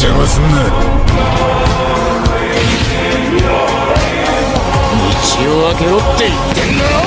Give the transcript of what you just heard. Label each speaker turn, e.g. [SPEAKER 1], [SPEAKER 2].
[SPEAKER 1] 邪魔すんな
[SPEAKER 2] 道を開けろって言ってんだろ。